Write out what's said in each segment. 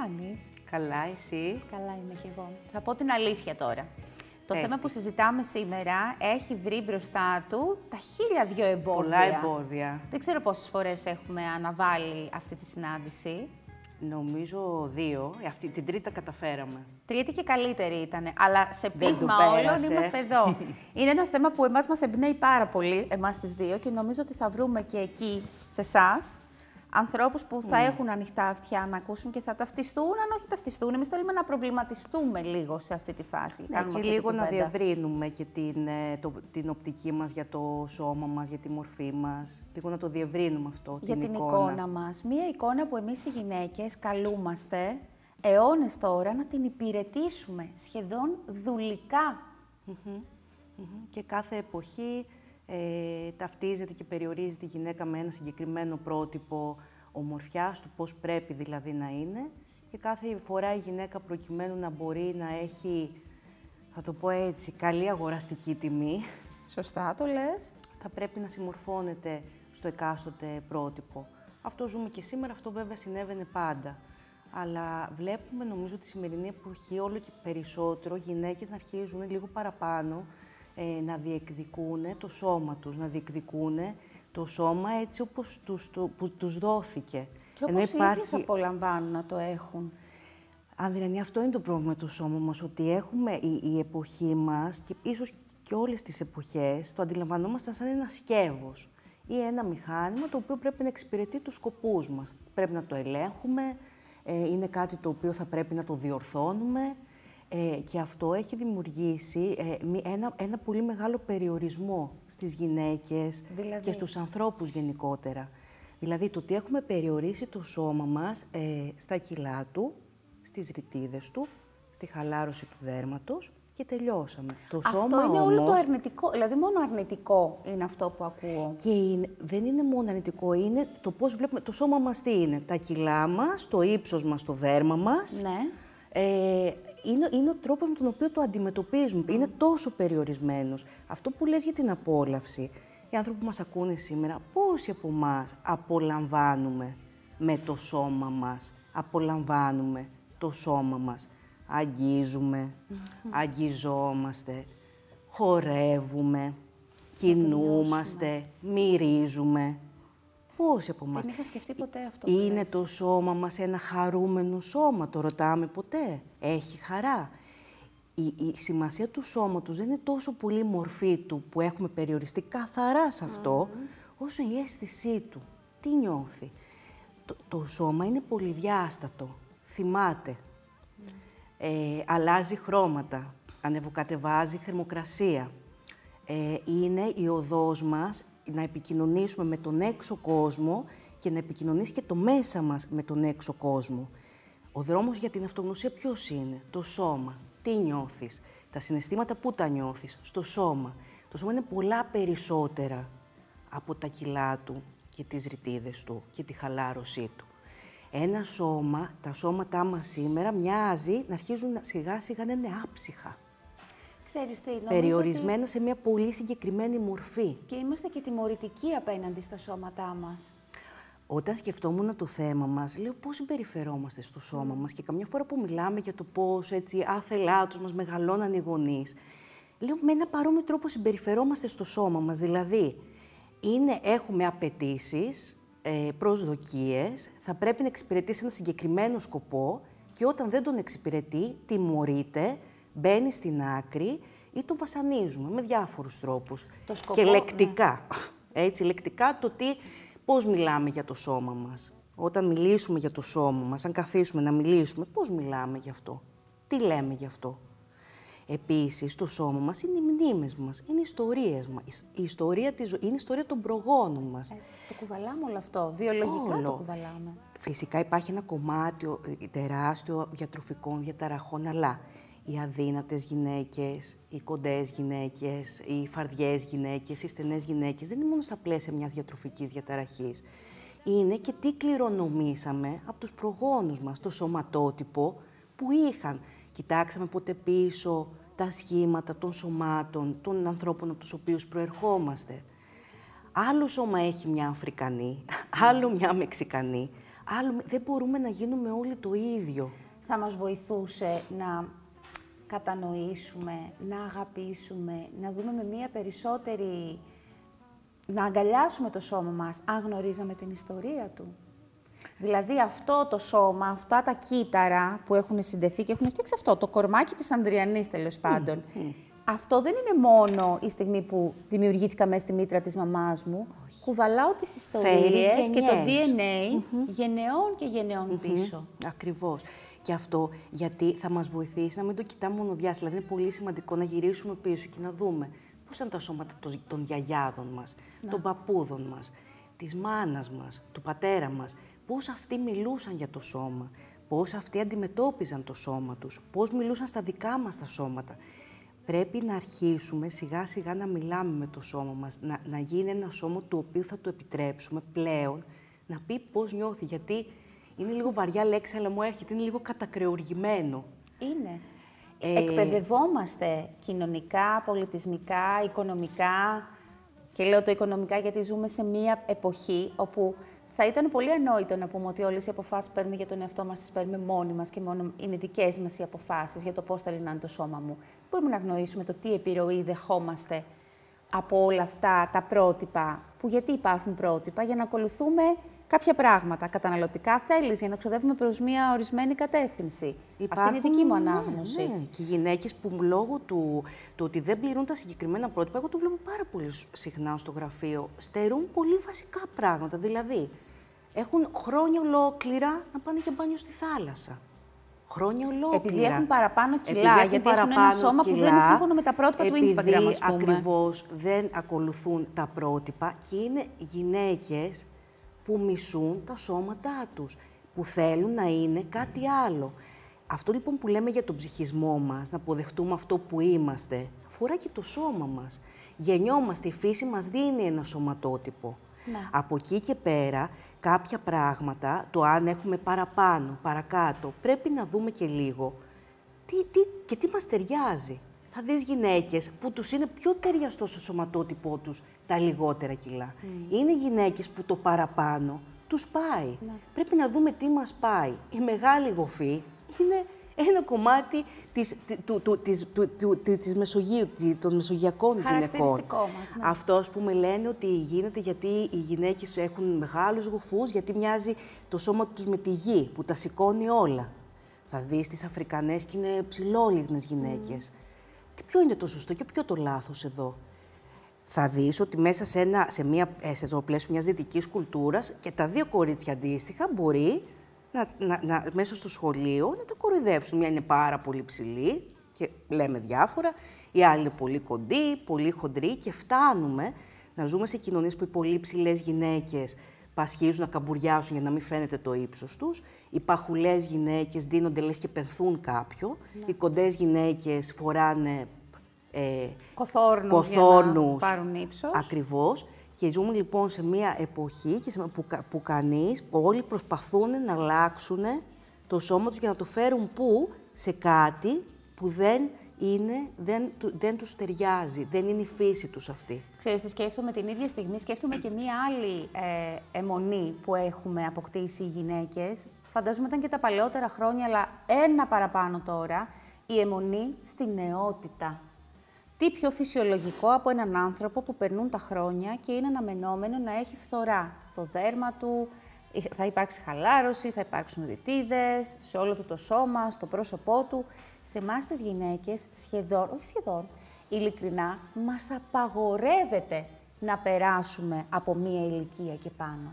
κάνεις; Καλά, εσύ; Καλά είμαι κι εγώ. Θα πω την αλήθεια τώρα. Το Πες θέμα τη. που συζητάμε σήμερα έχει βρει μπροστά του τα χίλια δυο εμπόδια. Πολλά εμπόδια. Δεν ξέρω πόσες φορές έχουμε αναβάλει αυτή τη συνάντηση. Νομίζω δύο. Ε, Αυτή την τρίτα καταφέραμε. Τρίτη και καλύτερη ήταν. Αλλά σε Δεν πείσμα του όλων πέρασε. είμαστε εδώ. Είναι ένα θέμα που εμάς μας εμπνέει πάρα πολύ, εμάς τις δύο, και νομίζω ότι θα βρούμε και εκεί, σε εσάς, ανθρώπους που Ναι. θα έχουν ανοιχτά αυτιά να ακούσουν και θα ταυτιστούν, αν όχι ταυτιστούν. Εμείς θέλουμε να προβληματιστούμε λίγο σε αυτή τη φάση. Ναι, Κάνουμε και αυτή τη λίγο να κουβέντα. διευρύνουμε και την, ε, το, την οπτική μας για το σώμα μας, για τη μορφή μας. Λίγο να το διευρύνουμε αυτό, για την, την εικόνα. μας. Μία εικόνα που εμείς οι γυναίκες καλούμαστε αιώνες τώρα να την υπηρετήσουμε σχεδόν δουλικά. Μμμ. Και κάθε εποχή ε, ταυτίζεται και περιορίζει τη γυναίκα με ένα συγκεκριμένο πρότυπο ομορφιάς, του πώς πρέπει δηλαδή να είναι. Και κάθε φορά η γυναίκα προκειμένου να μπορεί να έχει, θα το πω έτσι, καλή αγοραστική τιμή, Σωστά το λες. θα πρέπει να συμμορφώνεται στο εκάστοτε πρότυπο. Αυτό ζούμε και σήμερα, αυτό βέβαια συνέβαινε πάντα. Αλλά βλέπουμε, νομίζω, τη σημερινή εποχή όλο και περισσότερο γυναίκες να αρχίζουν λίγο παραπάνω ε, να διεκδικούν το σώμα τους, να διεκδικούν το σώμα έτσι όπως τους, το, που τους δόθηκε. Και όπως οι ίδιες απολαμβάνουν να το έχουν. Ανδριανή, αυτό είναι το πρόβλημα του σώμα μας, ότι έχουμε η, η εποχή μας και ίσως και όλες τις εποχές το αντιλαμβανόμαστε σαν ένα σκεύος ή ένα μηχάνημα το οποίο πρέπει να εξυπηρετεί τους σκοπούς μας. Πρέπει να το ελέγχουμε, ε, είναι κάτι το οποίο θα πρέπει να το διορθώνουμε ε, και αυτό έχει δημιουργήσει ε, μη- ένα, ένα πολύ μεγάλο περιορισμό στις γυναίκες Δηλαδή; και στους ανθρώπους γενικότερα. Δηλαδή το ότι έχουμε περιορίσει το σώμα μας ε, στα κιλά του, στις ρητίδες του, στη χαλάρωση του δέρματος και τελειώσαμε. Το Αυτό σώμα είναι όμως, όλο το αρνητικό. Δηλαδή, μόνο αρνητικό είναι αυτό που ακούω. και είναι- δεν είναι μόνο αρνητικό, είναι το πώς βλέπουμε το σώμα μας τι είναι; Τα κιλά μας, το ύψος μας, το δέρμα μας. Ναι. Ε, είναι, είναι ο τρόπος με τον οποίο το αντιμετωπίζουμε. Είναι τόσο περιορισμένος. Αυτό που λες για την απόλαυση, οι άνθρωποι που μας ακούνε σήμερα, πόσοι από εμάς απολαμβάνουμε με το σώμα μας, απολαμβάνουμε το σώμα μας. Αγγίζουμε, αγγιζόμαστε, χορεύουμε, κινούμαστε, μυρίζουμε. Πόσοι από εμάς; Δεν είχα σκεφτεί ποτέ αυτό. που Είναι λες. το σώμα μας ένα χαρούμενο σώμα, το ρωτάμε ποτέ. Έχει χαρά. Η, η σημασία του σώματος δεν είναι τόσο πολύ η μορφή του που έχουμε περιοριστεί καθαρά σε αυτό, όσο η αίσθησή του. Τι νιώθει; Το, το σώμα είναι πολυδιάστατο. Θυμάται. Ε, αλλάζει χρώματα. Ανεβοκατεβάζει θερμοκρασία. Ε, είναι η οδός μας να επικοινωνήσουμε με τον έξω κόσμο και να επικοινωνήσει και το μέσα μας με τον έξω κόσμο. Ο δρόμος για την αυτογνωσία ποιος είναι, το σώμα. Τι νιώθεις, τα συναισθήματα πού τα νιώθεις, στο σώμα. Το σώμα είναι πολλά περισσότερα από τα κιλά του και τις ρητίδες του και τη χαλάρωσή του. Ένα σώμα, τα σώματά μας σήμερα μοιάζει να αρχίζουν να- σιγά σιγά να είναι άψυχα. Ξέρεις τι, νομίζω Περιορισμένα σε μια πολύ συγκεκριμένη μορφή. ότι Και είμαστε και τιμωρητικοί απέναντι στα σώματά μας. Όταν σκεφτόμουν το θέμα μας, λέω πώς συμπεριφερόμαστε στο σώμα μας και καμιά φορά που μιλάμε για το πώς έτσι άθελά τους μας μεγαλώναν οι γονείς, λέω με ένα παρόμοιο τρόπο συμπεριφερόμαστε στο σώμα μας. Δηλαδή, είναι, έχουμε απαιτήσεις, ε, προσδοκίες, θα πρέπει να εξυπηρετήσει ένα συγκεκριμένο σκοπό και όταν δεν τον εξυπηρετεί, τιμωρείται, μπαίνει στην άκρη ή τον βασανίζουμε με διάφορους τρόπους. Το σκοπό, και ναι. λεκτικά. Έτσι, λεκτικά το τι, πώς μιλάμε για το σώμα μας. Όταν μιλήσουμε για το σώμα μας, αν καθίσουμε να μιλήσουμε, πώς μιλάμε γι' αυτό. Τι λέμε γι' αυτό. Επίσης, το σώμα μας είναι οι μνήμες μας, είναι οι ιστορίες μας. Η ιστορία της, ζω- είναι η ιστορία των προγόνων μας. Έτσι, το κουβαλάμε όλο αυτό. Βιολογικά το Όλο. κουβαλάμε. Φυσικά υπάρχει ένα κομμάτι ο, ε, τεράστιο διατροφικών διαταραχών, αλλά οι αδύνατες γυναίκες, οι κοντές γυναίκες, οι φαρδιές γυναίκες, οι στενές γυναίκες, δεν είναι μόνο στα πλαίσια μιας διατροφικής διαταραχής. Είναι και τι κληρονομήσαμε από τους προγόνους μας, το σωματότυπο που είχαν. Κοιτάξαμε ποτέ πίσω τα σχήματα των σωμάτων, των ανθρώπων από τους οποίους προερχόμαστε. Άλλο σώμα έχει μια Αφρικανή, άλλο μια Μεξικανή, άλλο, δεν μπορούμε να γίνουμε όλοι το ίδιο. Θα μας βοηθούσε να κατανοήσουμε, να αγαπήσουμε, να δούμε με μία περισσότερη... να αγκαλιάσουμε το σώμα μας, αν γνωρίζαμε την ιστορία του. Δηλαδή αυτό το σώμα, αυτά τα κύτταρα που έχουν συνδεθεί και έχουν φτιάξει αυτό, το κορμάκι της Ανδριανής τέλος πάντων. Αυτό δεν είναι μόνο η στιγμή που δημιουργήθηκα μέσα στη μήτρα της μαμάς μου. Όχι. Κουβαλάω τις ιστορίες και το DNA γενεών και γενεών πίσω. Ακριβώς. Και αυτό γιατί θα μας βοηθήσει να μην το κοιτάμε μόνο διάστημα. Δηλαδή είναι πολύ σημαντικό να γυρίσουμε πίσω και να δούμε πώς ήταν τα σώματα των γιαγιάδων μας, των παππούδων μας, της μάνας μας, του πατέρα μας. Πώς αυτοί μιλούσαν για το σώμα, πώς αυτοί αντιμετώπιζαν το σώμα τους, πώς μιλούσαν στα δικά μας τα σώματα πρέπει να αρχίσουμε σιγά σιγά να μιλάμε με το σώμα μας, να, να γίνει ένα σώμα το οποίο θα το επιτρέψουμε πλέον να πει πώς νιώθει, γιατί είναι λίγο βαριά λέξη, αλλά μου έρχεται, είναι λίγο κατακρεουργημένο. Είναι. Ε... Εκπαιδευόμαστε κοινωνικά, πολιτισμικά, οικονομικά και λέω το οικονομικά γιατί ζούμε σε μία εποχή όπου θα ήταν πολύ ανόητο να πούμε ότι όλες οι αποφάσεις που παίρνουμε για τον εαυτό μας τις παίρνουμε μόνοι μας και μόνο είναι δικές μας οι αποφάσεις για το πώς θα λυνάνε το σώμα μου. Μπορούμε να γνωρίσουμε το τι επιρροή δεχόμαστε από όλα αυτά τα πρότυπα. Που γιατί υπάρχουν πρότυπα, για να ακολουθούμε κάποια πράγματα. Καταναλωτικά θέλεις για να ξοδεύουμε προς μια ορισμένη κατεύθυνση. Υπάρχουν, Αυτή είναι η δική μου ναι, ανάγνωση. Ναι, Και γυναίκες που λόγω του, του ότι δεν πληρούν τα συγκεκριμένα πρότυπα, εγώ το βλέπω πάρα πολύ συχνά στο γραφείο, στερούν πολύ βασικά πράγματα. Δηλαδή, έχουν χρόνια ολόκληρα να πάνε και μπάνιο στη θάλασσα. Χρόνια ολόκληρα. Επειδή έχουν παραπάνω κιλά, έχουν γιατί παραπάνω έχουν ένα σώμα κιλά, που δεν είναι σύμφωνο με τα πρότυπα του Instagram, ας πούμε. ακριβώς δεν ακολουθούν τα πρότυπα και είναι γυναίκες που μισούν τα σώματά τους, που θέλουν να είναι κάτι άλλο. Αυτό λοιπόν που λέμε για τον ψυχισμό μας, να αποδεχτούμε αυτό που είμαστε, αφορά και το σώμα μας. Γεννιόμαστε, η φύση μας δίνει ένα σωματότυπο. Ναι. Από εκεί και πέρα, κάποια πράγματα, το αν έχουμε παραπάνω, παρακάτω, πρέπει να δούμε και λίγο τι, τι, και τι μας ταιριάζει. Θα δεις γυναίκες που τους είναι πιο ταιριαστό στο σωματότυπό τους τα λιγότερα κιλά. Mm. Είναι γυναίκες που το παραπάνω τους πάει. Ναι. Πρέπει να δούμε τι μας πάει. Η μεγάλη γοφή είναι ένα κομμάτι της, του, του, της, του, του, της Μεσογείου, των Μεσογειακών γυναικών. Μας, ναι. Αυτό, ας πούμε, λένε ότι γίνεται γιατί οι γυναίκες έχουν μεγάλους γοφούς, γιατί μοιάζει το σώμα τους με τη γη, που τα σηκώνει όλα. Θα δεις τις Αφρικανές και είναι ψηλόλιγνες γυναίκες. Τι, ποιο είναι το σωστό και ποιο το λάθος εδώ; Θα δεις ότι μέσα σε, ένα, σε, μια, ε, σε το πλαίσιο μιας δυτικής κουλτούρας και τα δύο κορίτσια αντίστοιχα μπορεί να, να, να, μέσα στο σχολείο να τα κοροϊδέψουν. Μια είναι πάρα πολύ ψηλή και λέμε διάφορα, η άλλη είναι πολύ κοντή, πολύ χοντρή και φτάνουμε να ζούμε σε κοινωνίες που οι πολύ ψηλές γυναίκες πασχίζουν να καμπουριάσουν για να μην φαίνεται το ύψος τους. Οι παχουλές γυναίκες δίνονται λες και πενθούν κάποιο. Ναι. Οι κοντές γυναίκες φοράνε ε, κοθόρνους, για να πάρουν ύψος. Ακριβώς. Και ζούμε λοιπόν σε μια εποχή και που, που κανείς, όλοι προσπαθούν να αλλάξουν το σώμα τους για να το φέρουν πού, σε κάτι που δεν είναι, δεν, δεν τους ταιριάζει, δεν είναι η φύση τους αυτή. Ξέρεις, τι σκέφτομαι την ίδια στιγμή, σκέφτομαι και μία άλλη ε, αιμονή που έχουμε αποκτήσει οι γυναίκες. Φαντάζομαι ήταν και τα παλαιότερα χρόνια, αλλά ένα παραπάνω τώρα, η αιμονή στη νεότητα. Τι πιο φυσιολογικό από έναν άνθρωπο που περνούν τα χρόνια και είναι αναμενόμενο να έχει φθορά. Το δέρμα του, θα υπάρξει χαλάρωση, θα υπάρξουν ρητίδες, σε όλο του το σώμα, στο πρόσωπό του. Σε εμάς τις γυναίκες σχεδόν, όχι σχεδόν, ειλικρινά, μας απαγορεύεται να περάσουμε από μία ηλικία και πάνω.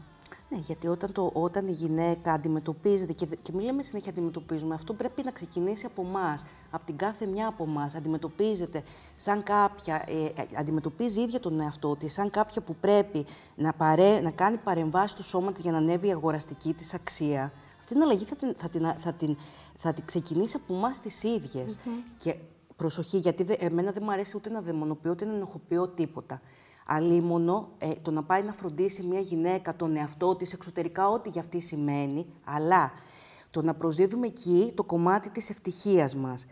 Ναι, γιατί όταν, το, όταν η γυναίκα αντιμετωπίζεται, και, και μιλάμε συνέχεια αντιμετωπίζουμε, αυτό πρέπει να ξεκινήσει από εμάς, από την κάθε μια από εμάς. Αντιμετωπίζεται σαν κάποια, ε, ε, αντιμετωπίζει ίδια τον εαυτό της, σαν κάποια που πρέπει να, παρέ, να κάνει παρεμβάσεις στο σώμα της για να ανέβει η αγοραστική της αξία. Αυτή την αλλαγή θα την, θα την, θα την, θα την ξεκινήσει από εμάς τις ίδιες. Και προσοχή, γιατί δε, εμένα δεν μου αρέσει ούτε να δαιμονοποιώ ούτε να ενοχοποιώ τίποτα. Αλίμονο ε, το να πάει να φροντίσει μια γυναίκα τον εαυτό της εξωτερικά, ό,τι για αυτή σημαίνει, αλλά το να προσδίδουμε εκεί το κομμάτι της ευτυχίας μας.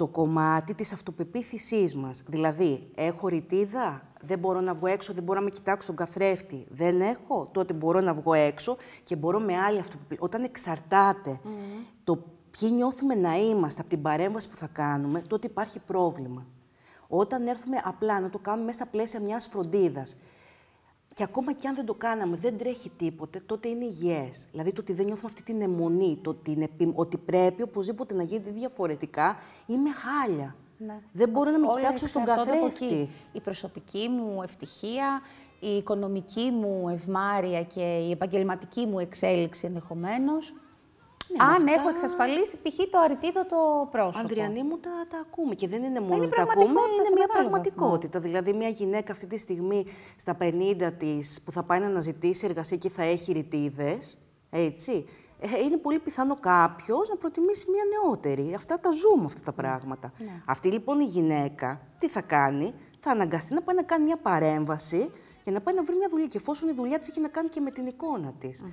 Το κομμάτι της αυτοπεποίθησής μας. Δηλαδή, έχω ρητίδα, δεν μπορώ να βγω έξω, δεν μπορώ να με κοιτάξω στον καθρέφτη. Δεν έχω, τότε μπορώ να βγω έξω και μπορώ με άλλη αυτοπεποίθηση. Όταν εξαρτάται το ποιοι νιώθουμε να είμαστε από την παρέμβαση που θα κάνουμε, τότε υπάρχει πρόβλημα. Όταν έρθουμε απλά να το κάνουμε μέσα στα πλαίσια μιας φροντίδας, και ακόμα και αν δεν το κάναμε, δεν τρέχει τίποτε, τότε είναι υγιέ. Δηλαδή το ότι δεν νιώθουμε αυτή την αιμονή, το ότι, ότι πρέπει οπωσδήποτε να γίνεται διαφορετικά, είναι χάλια. Ναι. Δεν μπορώ να με κοιτάξω στον καθρέφτη. Η προσωπική μου ευτυχία, η οικονομική μου ευμάρεια και η επαγγελματική μου εξέλιξη ενδεχομένως. Ναι, Αν αυτά... έχω εξασφαλίσει π.χ. το αριτίδωτο πρόσωπο. Ανδριανή μου τα, τα ακούμε και δεν είναι μόνο είναι τα ακούμε, είναι μια πραγματικότητα. Βαθμό. Δηλαδή μια γυναίκα αυτή τη στιγμή στα 50 της που θα πάει να αναζητήσει εργασία και θα έχει ρητίδες, έτσι, ε, είναι πολύ πιθανό κάποιος να προτιμήσει μια νεότερη. Αυτά τα ζούμε αυτά τα πράγματα. Ναι. Αυτή λοιπόν η γυναίκα τι θα κάνει, θα αναγκαστεί να πάει να κάνει μια παρέμβαση για να πάει να βρει μια δουλειά. Και εφόσον η δουλειά της έχει να κάνει και με την εικόνα της.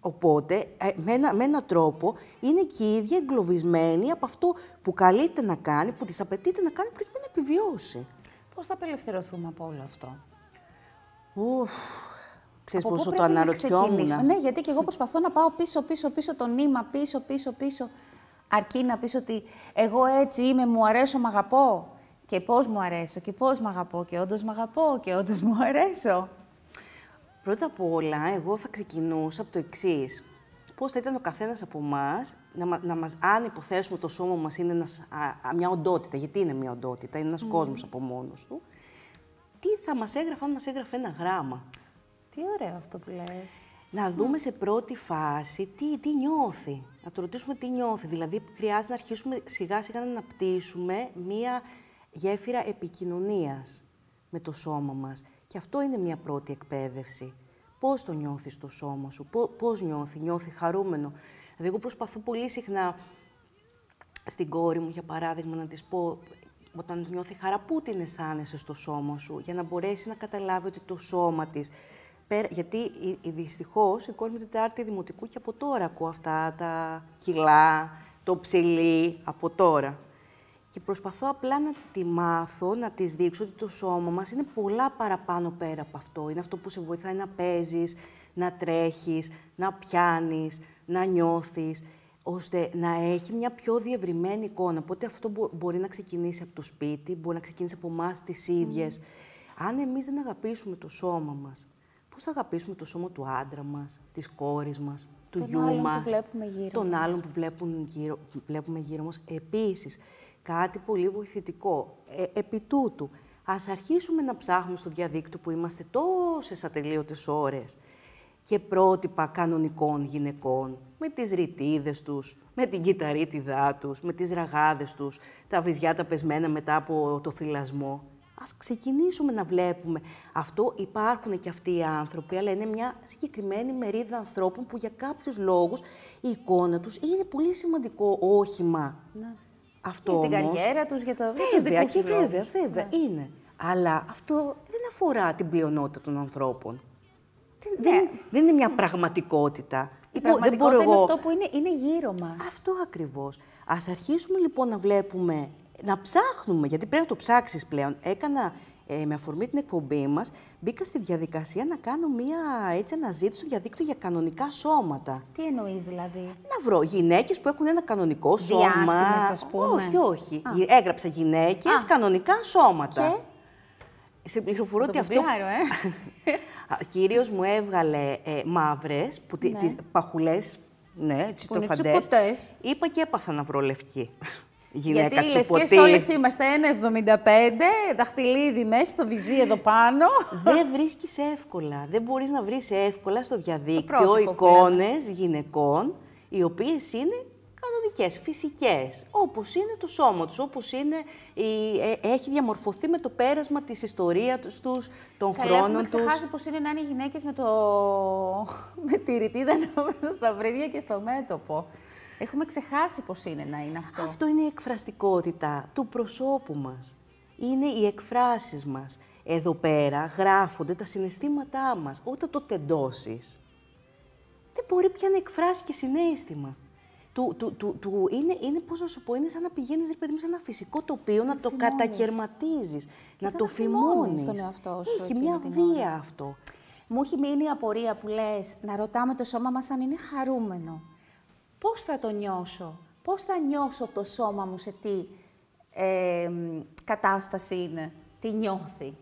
Οπότε, ε, με, ένα, με έναν τρόπο, είναι και η ίδια εγκλωβισμένη από αυτό που καλείται να κάνει, που της απαιτείται να κάνει προκειμένου να επιβιώσει. Πώς θα απελευθερωθούμε από όλο αυτό; Ουφ, Ξέρεις πόσο το αναρωτιόμουν. Ναι, γιατί και εγώ προσπαθώ να πάω πίσω, πίσω, πίσω το νήμα, πίσω, πίσω, πίσω. Αρκεί να πεις ότι εγώ έτσι είμαι, μου αρέσω, μ' αγαπώ; Και πώς μου αρέσω και πώς μ' αγαπώ και όντως μ' αγαπώ και όντως μου αρέσω. Πρώτα απ' όλα, εγώ θα ξεκινούσα από το εξής. Πώς θα ήταν ο καθένας από εμάς, να, να μας, αν υποθέσουμε το σώμα μας είναι ένας, α, μια οντότητα, γιατί είναι μια οντότητα, είναι ένας mm. κόσμος από μόνος του, τι θα μας έγραφε αν μας έγραφε ένα γράμμα; Τι ωραίο αυτό που λες. Να δούμε σε πρώτη φάση τι, τι νιώθει. Να το ρωτήσουμε τι νιώθει. Δηλαδή, χρειάζεται να αρχίσουμε σιγά σιγά να αναπτύσσουμε μία γέφυρα επικοινωνίας με το σώμα μας. Και αυτό είναι μια πρώτη εκπαίδευση. Πώς το νιώθεις το σώμα σου, πώς νιώθει, νιώθει χαρούμενο; Δηλαδή, εγώ προσπαθώ πολύ συχνά στην κόρη μου, για παράδειγμα, να της πω όταν νιώθει χαρά, πού την αισθάνεσαι στο σώμα σου, για να μπορέσει να καταλάβει ότι το σώμα της... γιατί δυστυχώς η κόρη μου Τετάρτη Δημοτικού και από τώρα ακούω αυτά τα κιλά, το ψηλί, από τώρα. Και προσπαθώ απλά να τη μάθω, να της δείξω ότι το σώμα μας είναι πολλά παραπάνω πέρα από αυτό. Είναι αυτό που σε βοηθάει να παίζεις, να τρέχεις, να πιάνεις, να νιώθεις, ώστε να έχει μια πιο διευρυμένη εικόνα. Οπότε αυτό μπορεί να ξεκινήσει από το σπίτι, μπορεί να ξεκινήσει από εμάς τις ίδιες. Αν εμείς δεν αγαπήσουμε το σώμα μας, πώς θα αγαπήσουμε το σώμα του άντρα μας, της κόρης μας, του τον γιού μας, τον άλλον που βλέπουμε γύρω μας. Επίσης, κάτι πολύ βοηθητικό. Ε, επί τούτου, ας αρχίσουμε να ψάχνουμε στο διαδίκτυο που είμαστε τόσες ατελείωτες ώρες και πρότυπα κανονικών γυναικών, με τις ρητίδες τους, με την κυταρίτιδά τους, με τις ραγάδες τους, τα βυζιά τα πεσμένα μετά από το θυλασμό. Ας ξεκινήσουμε να βλέπουμε. Αυτό υπάρχουν και αυτοί οι άνθρωποι, αλλά είναι μια συγκεκριμένη μερίδα ανθρώπων που για κάποιους λόγους η εικόνα τους είναι πολύ σημαντικό όχημα. Ναι αυτό για την καριέρα τους, για το βέβαια, και βέβαια, βέβαια, ναι. είναι. Αλλά αυτό δεν αφορά την πλειονότητα των ανθρώπων. Δεν, ναι. δεν, είναι μια πραγματικότητα. Η πραγματικότητα είναι αυτό που είναι, είναι γύρω μας. Αυτό ακριβώς. Ας αρχίσουμε λοιπόν να βλέπουμε, να ψάχνουμε, γιατί πρέπει να το ψάξεις πλέον. Έκανα ε, με αφορμή την εκπομπή μας, μπήκα στη διαδικασία να κάνω μία έτσι, αναζήτηση στο διαδίκτυο για κανονικά σώματα. Τι εννοείς δηλαδή; Να βρω γυναίκες που έχουν ένα κανονικό σώμα. Διάσημες, ας πούμε. Όχι, όχι. Α. Έγραψα γυναίκες, κανονικά σώματα. Και; Σε πληροφορώ ότι αυτό... ε. Κυρίως μου έβγαλε ε, μαύρες, που, ναι. τις παχουλές, ναι, τις τροφαντές. Είπα και έπαθα να βρω λευκή γυναίκα Γιατί οι λευκές όλες είμαστε 1,75, δαχτυλίδι μέσα στο βυζί εδώ πάνω. Δεν βρίσκεις εύκολα. Δεν μπορείς να βρεις εύκολα στο διαδίκτυο εικόνες γυναικών, οι οποίες είναι κανονικές, φυσικές, όπως είναι το σώμα τους, όπως είναι, ε, έχει διαμορφωθεί με το πέρασμα της ιστορίας τους, των Καλά, χρόνων τους. Έχουμε ξεχάσει πώς είναι να είναι οι γυναίκες με, το... με τη ρητίδα στα βρύδια και στο μέτωπο. Έχουμε ξεχάσει πώς είναι να είναι αυτό. Αυτό είναι η εκφραστικότητα του προσώπου μας. Είναι οι εκφράσεις μας. Εδώ πέρα γράφονται τα συναισθήματά μας. Όταν το τεντώσεις, δεν μπορεί πια να εκφράσει και συνέστημα. του, του, του, του, είναι, είναι, πώς να σου πω, είναι σαν να πηγαίνεις, ρε παιδί μου, σε ένα φυσικό τοπίο, να, το κατακαιρματίζεις, να το φημώνεις. τον εαυτό σου. Έχει μια βία αυτό. Μου έχει μείνει η απορία που λες, να ρωτάμε το σώμα μας αν είναι χαρούμενο. Πώς θα το νιώσω, πώς θα νιώσω το σώμα μου σε τι ε, κατάσταση είναι, τι νιώθει.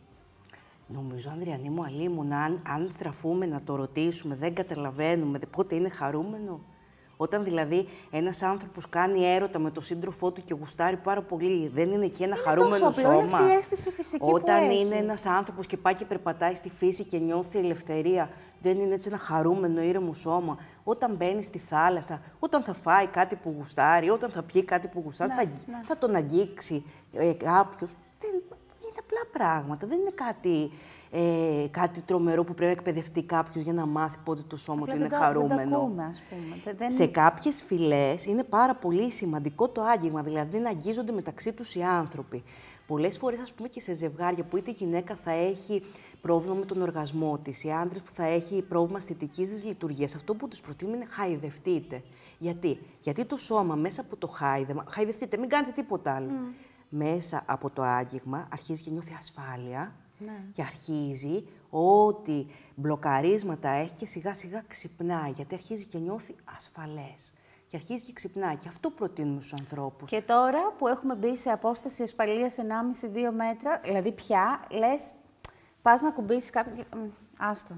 Νομίζω, Ανδριανή μου, αλίμουν, αν, αν στραφούμε να το ρωτήσουμε, δεν καταλαβαίνουμε πότε είναι χαρούμενο. Όταν δηλαδή ένας άνθρωπος κάνει έρωτα με τον σύντροφό του και γουστάρει πάρα πολύ, δεν είναι εκεί ένα είναι χαρούμενο τόσο απλό, σώμα; Είναι αυτή η αίσθηση φυσική Όταν που είναι έχεις. ένας άνθρωπος και πάει και περπατάει στη φύση και νιώθει ελευθερία, δεν είναι έτσι ένα χαρούμενο, ήρεμο σώμα; Όταν μπαίνει στη θάλασσα, όταν θα φάει κάτι που γουστάρει, όταν θα πιει κάτι που γουστάρει, Ναι, θα, ναι. θα τον αγγίξει ε, κάποιος. Είναι απλά πράγματα. Δεν είναι κάτι, ε, κάτι τρομερό που πρέπει να εκπαιδευτεί κάποιος για να μάθει πότε το σώμα Απλά του είναι δεν τα- Δεν χαρούμενο. τα ακούμε, ας πούμε. Δεν- Δεν... Σε κάποιες φυλές είναι πάρα πολύ σημαντικό το άγγιγμα, δηλαδή να αγγίζονται μεταξύ τους οι άνθρωποι. Πολλές φορές, ας πούμε, και σε ζευγάρια που είτε η γυναίκα θα έχει πρόβλημα με τον οργασμό της, οι άντρες που θα έχει πρόβλημα αισθητικής δυσλειτουργίας, αυτό που τους προτείνουν είναι χαϊδευτείτε. Γιατί; Γιατί το σώμα μέσα από το χάιδεμα, χαϊδευτείτε, μην κάνετε τίποτα άλλο. Μέσα από το άγγιγμα αρχίζει και νιώθει ασφάλεια Ναι. και αρχίζει ότι μπλοκαρίσματα έχει και σιγά σιγά ξυπνάει, γιατί αρχίζει και νιώθει ασφαλές. Και αρχίζει και ξυπνάει. Και αυτό προτείνουμε στους ανθρώπους. Και τώρα που έχουμε μπει σε απόσταση ασφαλείας 1,5-2 μέτρα, δηλαδή πια λες, πας να κουμπίσεις κάποιον και... «Μ, Άστο.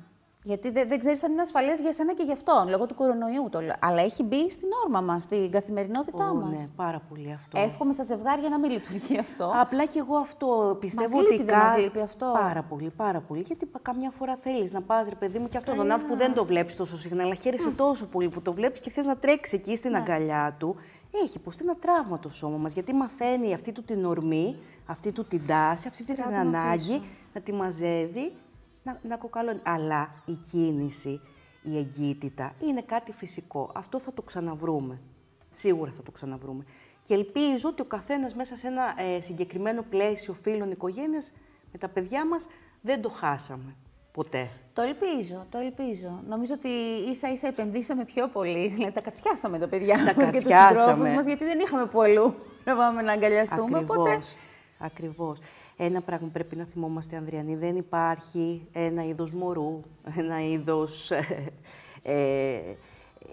Γιατί δεν, δεν ξέρεις αν είναι ασφαλές για σένα και για αυτόν, λόγω του κορονοϊού. Το, λέω. Αλλά έχει μπει στην όρμα μας, στην καθημερινότητά Ω, μας. ναι, πάρα πολύ αυτό. Εύχομαι στα ζευγάρια να μην λειτουργεί αυτό. Απλά και εγώ αυτό πιστεύω Μας ότι λείπει, δεν μας λείπει αυτό; Πάρα πολύ, πάρα πολύ. Γιατί πα- καμιά φορά θέλεις να πας, ρε παιδί μου, και αυτόν τον άνθρωπο που δεν το βλέπεις τόσο συχνά, αλλά χαίρεσαι τόσο πολύ που το βλέπεις και θες να τρέξει εκεί Ναι. στην αγκαλιά του. Έχει υποστεί ένα τραύμα το σώμα μας. Γιατί μαθαίνει αυτή του την ορμή, αυτή του την τάση, αυτή του την Τράβημα ανάγκη πίσω. να τη μαζεύει, να, να κοκαλώνει. Αλλά η κίνηση, η εγκύτητα είναι κάτι φυσικό. Αυτό θα το ξαναβρούμε. Σίγουρα θα το ξαναβρούμε. Και ελπίζω ότι ο καθένας μέσα σε ένα ε, συγκεκριμένο πλαίσιο φίλων οικογένειας με τα παιδιά μας δεν το χάσαμε. Ποτέ. Το ελπίζω, το ελπίζω. Νομίζω ότι ίσα ίσα επενδύσαμε πιο πολύ. Δηλαδή τα κατσιάσαμε τα παιδιά Τα μας και τους κατσιάσαμε. συντρόφους μας, γιατί δεν είχαμε που αλλού να πάμε να αγκαλιαστούμε. Οπότε Ακριβώς. Ακριβώς. Ένα πράγμα πρέπει να θυμόμαστε, Ανδριανή, δεν υπάρχει ένα είδος μωρού, ένα είδος, ε, ε,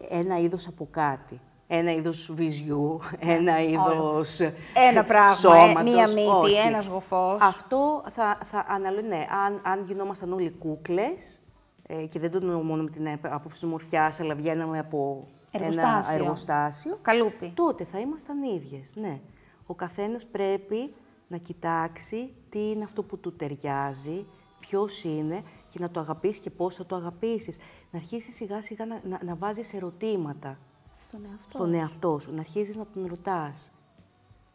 ένα είδος από κάτι. Ένα είδος βυζιού, ένα είδος Ένα πράγμα, ε, σώματος. μία μύτη, Όχι. ένας γοφός. Αυτό θα, θα αναλύει, ναι, αν, αν γινόμασταν όλοι κούκλες, ε, και δεν το εννοώ μόνο με την άποψη της ομορφιάς, αλλά βγαίναμε από ένα Εργοστάσιο. εργοστάσιο, Καλούπι. τότε θα ήμασταν ίδιες, ναι. Ο καθένας πρέπει να κοιτάξει τι είναι αυτό που του ταιριάζει, ποιος είναι και να το αγαπήσει και πώς θα το αγαπήσεις. Να αρχίσεις σιγά σιγά να, να, να βάζεις ερωτήματα Στον εαυτό. στον εαυτό σου, να αρχίσεις να τον ρωτάς.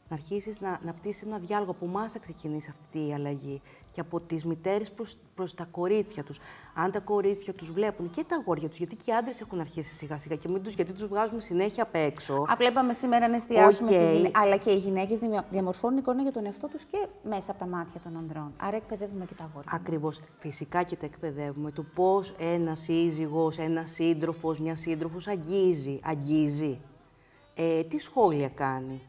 Να αρχίσεις να, να πτήσεις ένα διάλογο. Από εμάς θα ξεκινήσει αυτή η αλλαγή. Και από τις μητέρες προς, προς τα κορίτσια τους. Αν τα κορίτσια τους βλέπουν και τα αγόρια τους, γιατί και οι άντρες έχουν αρχίσει σιγά σιγά και μην τους, γιατί τους βγάζουμε συνέχεια απ' έξω. Απλά είπαμε σήμερα να εστιάσουμε Οκ. στις γυναίκες. Αλλά και οι γυναίκες δημια- διαμορφώνουν εικόνα για τον εαυτό τους και μέσα από τα μάτια των ανδρών. Άρα εκπαιδεύουμε και τα αγόρια. μας. Ακριβώς. Φυσικά και τα εκπαιδεύουμε. Το πώς ένας σύζυγος, ένας σύντροφος, μια σύντροφος αγγίζει, αγγίζει. Ε, τι σχόλια κάνει;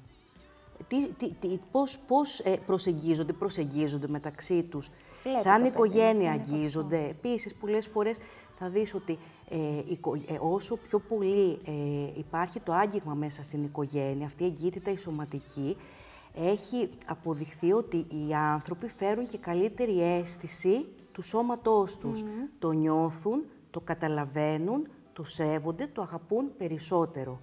Τι, τι, τι, πώς πώς ε, προσεγγίζονται, προσεγγίζονται μεταξύ τους. Βλέπει Σαν το παιδί, οικογένεια δεν είναι αγγίζονται. Επίσης, πολλές φορές θα δεις ότι ε, οικο- ε, όσο πιο πολύ ε, υπάρχει το άγγιγμα μέσα στην οικογένεια, αυτή η εγκύτητα η σωματική, έχει αποδειχθεί ότι οι άνθρωποι φέρουν και καλύτερη αίσθηση του σώματός τους. Το νιώθουν, το καταλαβαίνουν, το σέβονται, το αγαπούν περισσότερο.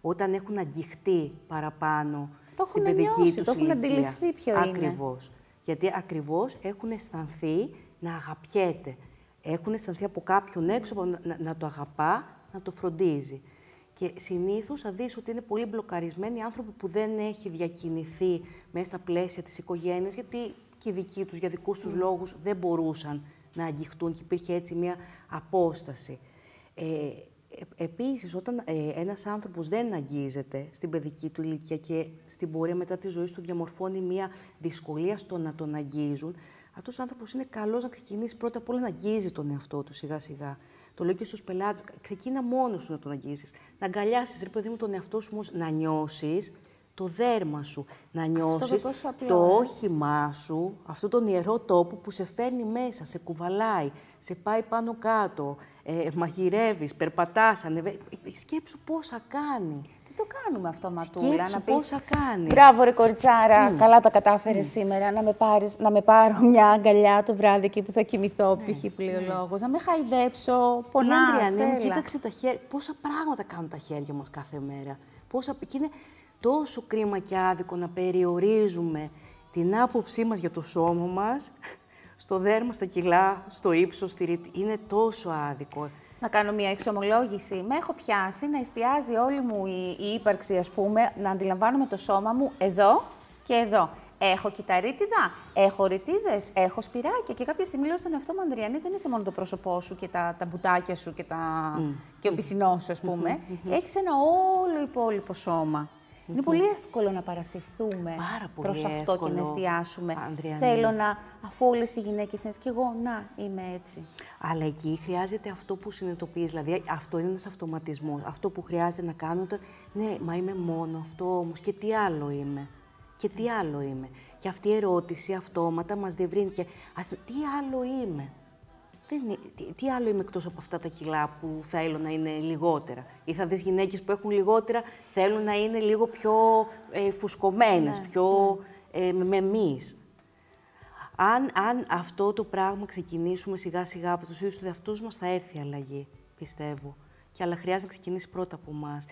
Όταν έχουν αγγιχτεί παραπάνω Το στην έχουν παιδική νιώσει, τους το έχουν ηλικία. αντιληφθεί ποιο είναι. Ακριβώς. Γιατί ακριβώς έχουν αισθανθεί να αγαπιέται. Έχουν αισθανθεί από κάποιον έξω από να, να- να το αγαπά, να το φροντίζει. Και συνήθως θα δεις ότι είναι πολύ μπλοκαρισμένοι άνθρωποι που δεν έχει διακινηθεί μέσα στα πλαίσια της οικογένειας, γιατί και οι δικοί τους, για δικούς τους λόγους, δεν μπορούσαν να αγγιχτούν και υπήρχε έτσι μια απόσταση. Ε, ε, επίσης, όταν ε, ένας άνθρωπος δεν αγγίζεται στην παιδική του ηλικία και στην πορεία μετά τη ζωή του διαμορφώνει μια δυσκολία στο να τον αγγίζουν, αυτός ο άνθρωπος είναι καλός να ξεκινήσει πρώτα απ' όλα να αγγίζει τον εαυτό του σιγά σιγά. Το λέω και στους πελάτες. Ξεκίνα μόνος σου να τον αγγίσει. Να αγκαλιάσεις, ρε παιδί μου, τον εαυτό σου όμως, να νιώσεις το δέρμα σου. Να νιώσεις το ε. όχημά σου, αυτό τον ιερό τόπο που σε φέρνει μέσα, σε κουβαλάει, σε πάει πάνω κάτω, ε, μαγειρεύεις, περπατάς, ανεβαίνει. Σκέψου πόσα κάνει το κάνουμε αυτό, Ματούλα. να πεις, πόσα κάνει. Μπράβο, ρε κοριτσάρα, καλά τα κατάφερες σήμερα. Να με, πάρεις, να με πάρω μια αγκαλιά το βράδυ εκεί που θα κοιμηθώ, ναι, π.χ. πλοίολόγο. Ναι. Να με χαϊδέψω, πονάς, ναι, κοίταξε τα χέρια. Πόσα πράγματα κάνουν τα χέρια μας κάθε μέρα. Πόσα... Και είναι τόσο κρίμα και άδικο να περιορίζουμε την άποψή μας για το σώμα μας στο δέρμα, στα κιλά, στο ύψος, στη ρήτη. Είναι τόσο άδικο να κάνω μια εξομολόγηση. Με έχω πιάσει να εστιάζει όλη μου η, η ύπαρξη, ας πούμε, να αντιλαμβάνομαι το σώμα μου εδώ και εδώ. Έχω κυταρίτιδα, έχω ρητίδες, έχω σπυράκια. Και κάποια στιγμή λέω στον εαυτό μου, Ανδριανή, δεν είσαι μόνο το πρόσωπό σου και τα, τα μπουτάκια σου και, τα, και ο πισινός σου, α πούμε. Έχεις ένα όλο υπόλοιπο σώμα. Είναι πολύ εύκολο να παρασυρθούμε προς αυτό και να εστιάσουμε. Θέλω να, αφού όλες οι γυναίκες είναι και εγώ να είμαι έτσι. Αλλά εκεί χρειάζεται αυτό που συνειδητοποιείς. Δηλαδή, αυτό είναι ένας αυτοματισμός. Αυτό που χρειάζεται να κάνω. Ναι, μα είμαι μόνο αυτό όμως. Και τι άλλο είμαι; Και τι άλλο είμαι; Και αυτή η ερώτηση αυτόματα μας διευρύνει. Και ας, τι άλλο είμαι; Δεν τι, άλλο είμαι εκτός από αυτά τα κιλά που θέλω να είναι λιγότερα; Ή θα δεις γυναίκες που έχουν λιγότερα, θέλουν να είναι λίγο πιο ε, φουσκωμένες, ναι, πιο ναι. Ε, με εμείς. Αν, αν αυτό το πράγμα ξεκινήσουμε σιγά σιγά από τους ίδιους του εαυτούς μας, θα έρθει η αλλαγή, πιστεύω. Και αλλά χρειάζεται να ξεκινήσει πρώτα από εμάς,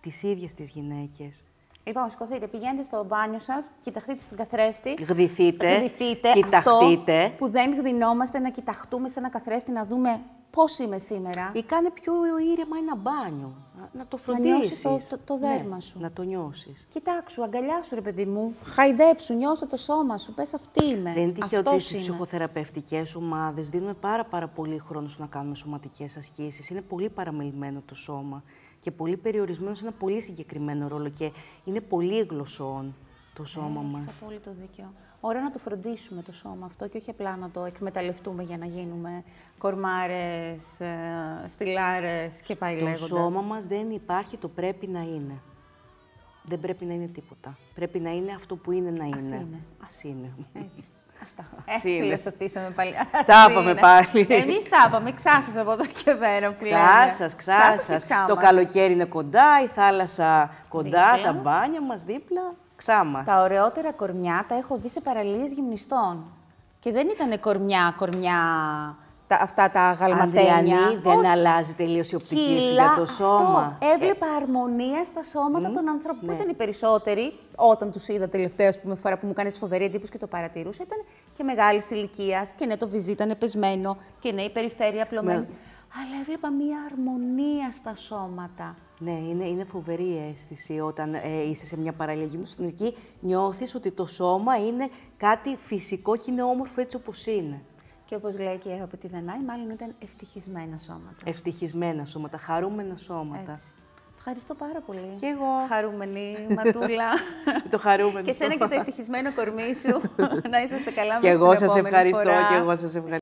τις ίδιες τις γυναίκες. Λοιπόν, σηκωθείτε, πηγαίνετε στο μπάνιο σας, κοιταχτείτε στην καθρέφτη. Γδυθείτε. Γδυθείτε. Κοιταχτείτε. Αυτό που δεν γδυνόμαστε να κοιταχτούμε σε ένα καθρέφτη, να δούμε πώς είμαι σήμερα. Ή κάνε πιο ήρεμα ένα μπάνιο. Να το φροντίσεις. Να νιώσεις το, το δέρμα ναι, σου. Να το νιώσεις. Κοιτάξου, αγκαλιάσου, ρε παιδί μου. Χαϊδέψου, νιώσε το σώμα σου. Πες αυτή είμαι. Δεν είναι τυχαίο ότι στις ψυχοθεραπευτικές ομάδες δίνουμε πάρα, πάρα πολύ χρόνο να κάνουμε σωματικές ασκήσεις. Είναι πολύ παραμελημένο το σώμα και πολύ περιορισμένο σε ένα πολύ συγκεκριμένο ρόλο και είναι πολύ γλωσσόν το σώμα ε, μας. Έχεις το δίκιο. Ωραία να το φροντίσουμε το σώμα αυτό και όχι απλά να το εκμεταλλευτούμε για να γίνουμε κορμάρες, ε, στυλάρες και πάει λέγοντας. Το σώμα μας δεν υπάρχει το πρέπει να είναι. Δεν πρέπει να είναι τίποτα. Πρέπει να είναι αυτό που είναι να είναι. Ας είναι. Ας είναι. Έτσι. Αυτά. Ε, φιλοσοφήσαμε πάλι. Τα είπαμε πάλι. Εμείς τα είπαμε. Ξάσα από εδώ και πέρα. Ξάσας, ξάσας. Το καλοκαίρι είναι κοντά, η θάλασσα κοντά, τα μπάνια μας δίπλα. Ξάμα. Τα ωραιότερα κορμιά τα έχω δει σε παραλίες γυμνιστών. Και δεν ήταν κορμιά, κορμιά τα, αυτά τα γαλματένια. δεν αλλάζει τελείως η οπτική σου για το σώμα. Αυτό. Έβλεπα ε... αρμονία στα σώματα mm, των ανθρώπων. Ναι. Που ήταν οι περισσότεροι, όταν τους είδα τελευταία πούμε, φορά που μου κάνεις φοβερή εντύπωση και το παρατηρούσα, ήταν και μεγάλης ηλικίας και ναι, το βυζί ήταν πεσμένο και ναι, η περιφέρεια απλωμένη. Με... Αλλά έβλεπα μία αρμονία στα σώματα. Ναι, είναι, είναι φοβερή η αίσθηση όταν ε, είσαι σε μια παραλλαγή μου στην εκεί νιώθεις ότι το σώμα είναι κάτι φυσικό και είναι όμορφο έτσι όπως είναι. Και όπως λέει και η αγαπητή Δανάη, μάλλον ήταν ευτυχισμένα σώματα. Ευτυχισμένα σώματα, χαρούμενα σώματα. Έτσι. Ευχαριστώ πάρα πολύ. Και εγώ. Χαρούμενη Ματούλα. το χαρούμενο. και σένα και το ευτυχισμένο κορμί σου. να είσαστε καλά Και εγώ σας ευχαριστώ. Και εγώ σας ευχαριστώ.